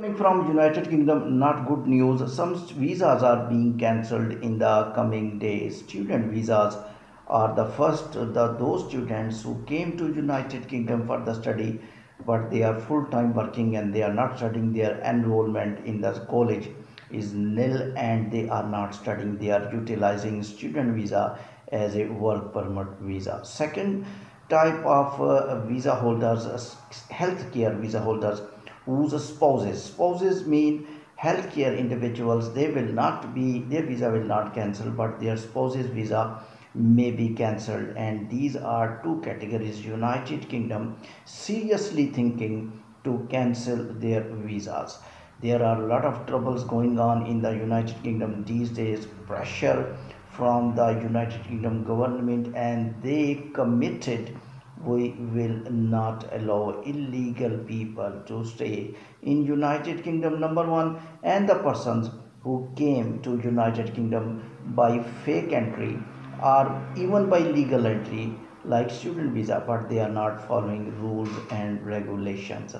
Coming from United Kingdom, not good news. Some visas are being cancelled in the coming days. Student visas are the first the those students who came to United Kingdom for the study, but they are full time working and they are not studying. Their enrollment in the college is nil, and they are not studying. They are utilizing student visa as a work permit visa. Second type of uh, visa holders, healthcare visa holders whose spouses. Spouses mean healthcare individuals. They will not be their visa will not cancel but their spouses visa may be cancelled. And these are two categories. United kingdom seriously thinking to cancel their visas. There are a lot of troubles going on in the united kingdom these days. Pressure from the united kingdom government and they committed we will not allow illegal people to stay in united kingdom number 1 and the persons who came to united kingdom by fake entry or even by legal entry like student visa but they are not following rules and regulations.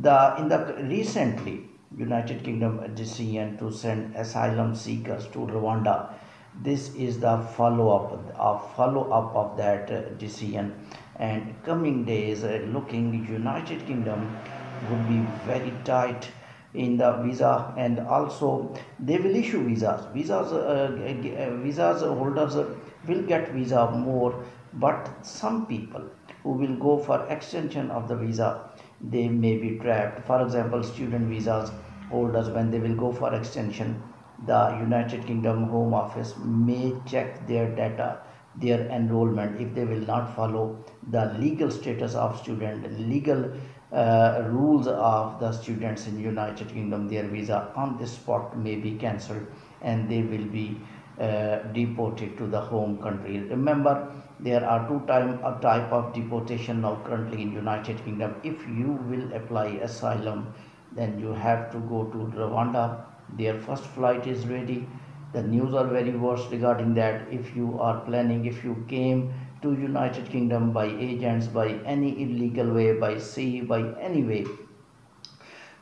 The in the recently united kingdom decision to send asylum seekers to rwanda this is the follow up a follow up of that decision and coming days uh, looking united kingdom would be very tight in the visa and also they will issue visas. Visas uh, uh visas holders will get visa more but some people who will go for extension of the visa they may be trapped. For example student visas holders when they will go for extension the united kingdom home office may check their data their enrollment. If they will not follow the legal status of student legal uh, rules of the students in united kingdom their visa on the spot may be cancelled and they will be uh, deported to the home country. Remember there are two time a type of deportation now currently in united kingdom. If you will apply asylum then you have to go to rwanda. Their first flight is ready. The news are very worse regarding that. If you are planning if you came to united kingdom by agents by any illegal way by sea by any way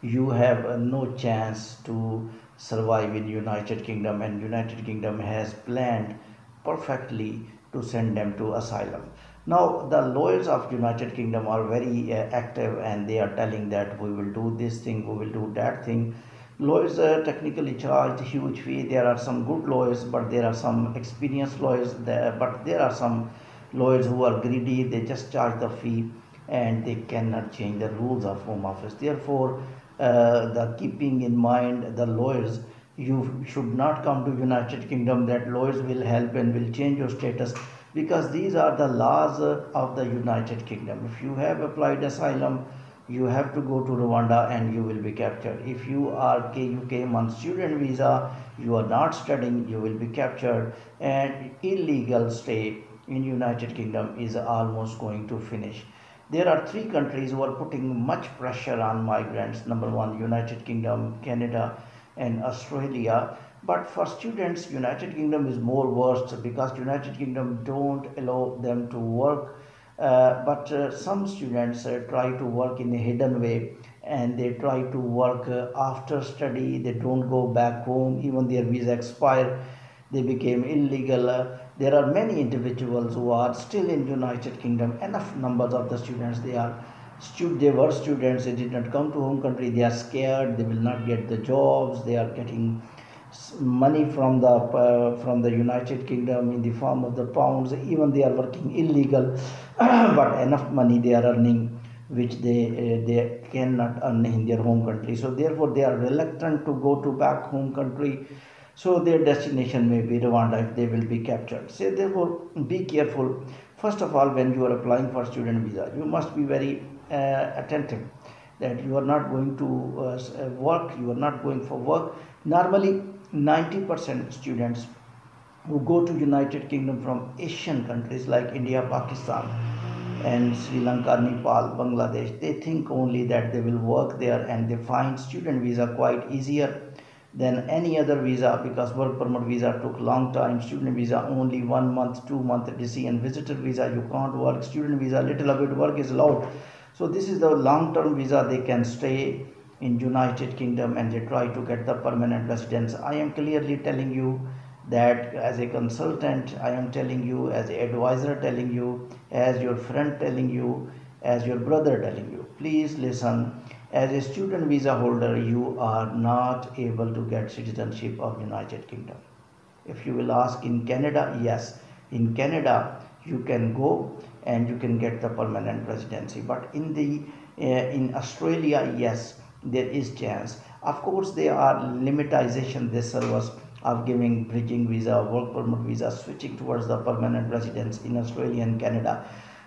you have uh, no chance to survive in united kingdom and united kingdom has planned perfectly to send them to asylum. Now the lawyers of united kingdom are very uh, active and they are telling that we will do this thing we will do that thing. Lawyers are technically charged huge fee. There are some good lawyers but there are some experienced lawyers there but there are some lawyers who are greedy they just charge the fee and they cannot change the rules of home office. Therefore uh, the keeping in mind the lawyers you should not come to united kingdom. That lawyers will help and will change your status because these are the laws of the united kingdom. If you have applied asylum you have to go to Rwanda and you will be captured. If you are came on student visa, you are not studying, you will be captured. And illegal stay in United Kingdom is almost going to finish. There are three countries who are putting much pressure on migrants. Number one, United Kingdom, Canada and Australia. But for students, United Kingdom is more worse because United Kingdom don't allow them to work uh, but uh, some students uh, try to work in a hidden way and they try to work after study they don't go back home even their visa expire they became illegal there are many individuals who are still in united kingdom enough numbers of the students they are they were students they did not come to home country they are scared they will not get the jobs they are getting money from the uh, from the United Kingdom in the form of the pounds. Even they are working illegal, but enough money they are earning which they uh, they cannot earn in their home country. So therefore they are reluctant to go to back home country. So their destination may be Rwanda if they will be captured. So therefore be careful. First of all, when you are applying for student visa, you must be very uh, attentive that you are not going to uh, work, you are not going for work. Normally, 90% students who go to United Kingdom from Asian countries like India, Pakistan, and Sri Lanka, Nepal, Bangladesh, they think only that they will work there and they find student visa quite easier than any other visa because work permit visa took long time student visa only one month two month DC and visitor visa you can't work student visa little a bit work is allowed so this is the long term visa they can stay in United Kingdom and they try to get the permanent residence. I am clearly telling you that as a consultant, I am telling you, as an advisor telling you, as your friend telling you, as your brother telling you. Please listen. As a student visa holder, you are not able to get citizenship of United Kingdom. If you will ask in Canada, yes, in Canada you can go and you can get the permanent residency. But in the uh, in Australia, yes, there is chance. Of course, there are limitization. This service of giving bridging visa, work permit visa, switching towards the permanent residence in Australia and Canada.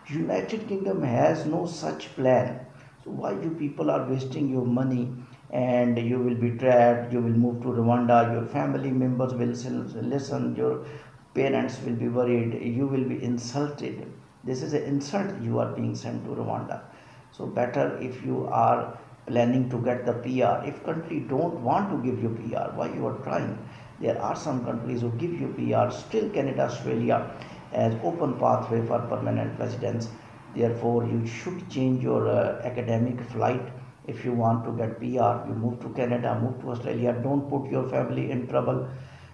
United Kingdom has no such plan. So why you people are wasting your money and you will be trapped, you will move to Rwanda, your family members will listen, your parents will be worried, you will be insulted. This is an insult you are being sent to Rwanda. So better if you are planning to get the PR. If country don't want to give you PR, why you are trying? There are some countries who give you PR, still Canada, Australia as open pathway for permanent residence. Therefore, you should change your uh, academic flight. If you want to get PR, you move to Canada, move to Australia. Don't put your family in trouble.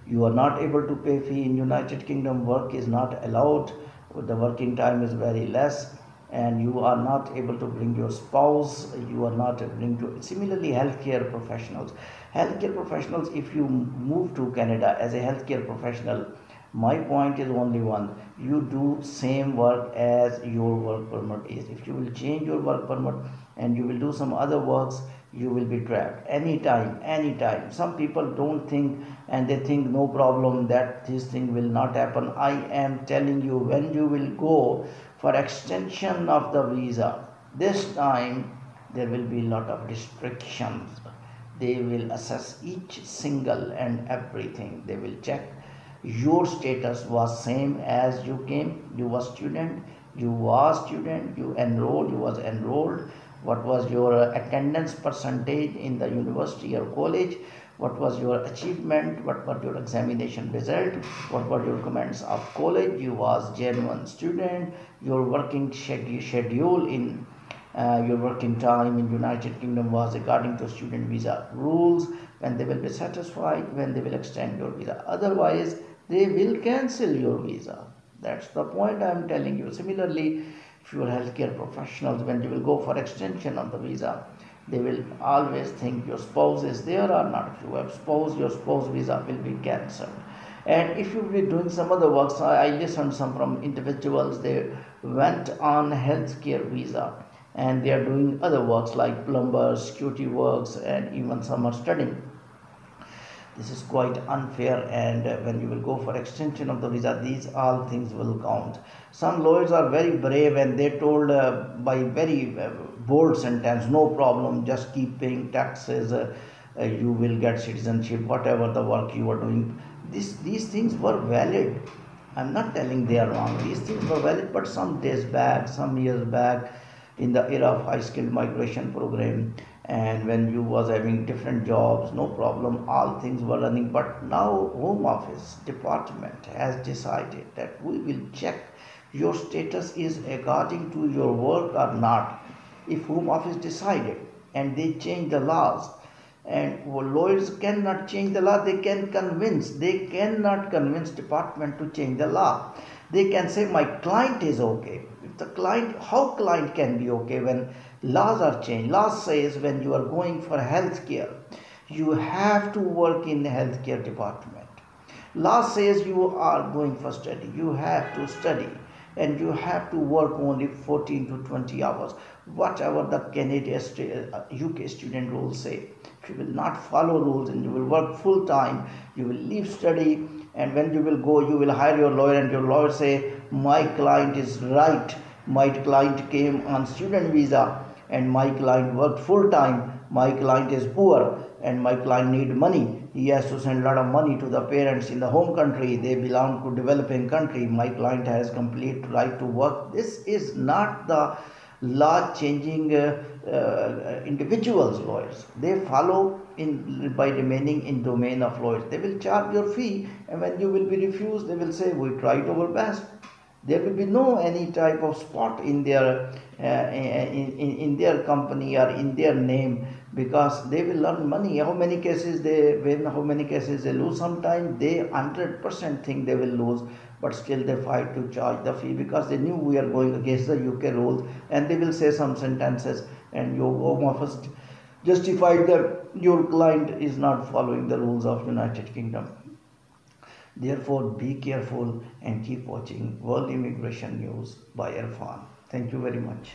You are not able to pay fee in United Kingdom. Work is not allowed. The working time is very less and you are not able to bring your spouse you are not bring to similarly healthcare professionals healthcare professionals if you move to canada as a healthcare professional my point is only one. You do same work as your work permit is. If you will change your work permit and you will do some other works you will be trapped. Anytime anytime. Some people don't think and they think no problem that this thing will not happen. I am telling you when you will go for extension of the visa this time there will be a lot of restrictions. They will assess each single and everything. They will check your status was same as you came. You were student you were student you enrolled you was enrolled. What was your attendance percentage in the university or college? What was your achievement? What was your examination result? What were your comments of college? You was genuine student. Your working schedule in uh, your working time in united kingdom was according to student visa rules. When they will be satisfied when they will extend your visa. Otherwise they will cancel your visa that's the point i am telling you similarly if you are healthcare professionals when you will go for extension of the visa they will always think your spouse is there or not. If you have spouse, your spouse visa will be cancelled. And if you will be doing some other works, I listened some from individuals, they went on healthcare visa and they are doing other works like plumbers, security works, and even some are studying this is quite unfair and uh, when you will go for extension of the visa these all things will count. Some lawyers are very brave and they told uh, by very uh, bold sentence no problem just keep paying taxes uh, uh, you will get citizenship whatever the work you are doing. This, these things were valid. I'm not telling they are wrong. These things were valid but some days back some years back in the era of high skilled migration program and when you was having different jobs no problem all things were running. But now home office department has decided that we will check your status is according to your work or not. If home office decided and they change the laws and lawyers cannot change the law they can convince they cannot convince department to change the law. They can say my client is okay. If the client how client can be okay when laws are changed. Law says when you are going for health care, you have to work in the healthcare department. Law says you are going for study, you have to study and you have to work only 14 to 20 hours, whatever the Canadian UK uh, student rules say. If you will not follow rules and you will work full time, you will leave study and when you will go, you will hire your lawyer and your lawyer say, my client is right. My client came on student visa and my client worked full time my client is poor and my client need money. He has to send a lot of money to the parents in the home country. They belong to developing country. My client has complete right to work. This is not the law changing uh, uh, individuals lawyers. They follow in by remaining in domain of lawyers. They will charge your fee and when you will be refused they will say we tried our best there will be no any type of spot in their uh, in, in, in their company or in their name because they will earn money. How many cases they win, how many cases they lose. Sometimes they 100% think they will lose, but still they fight to charge the fee because they knew we are going against the UK rules and they will say some sentences and your home office justified that your client is not following the rules of United Kingdom. Therefore, be careful and keep watching World Immigration News by Irfan. Thank you very much.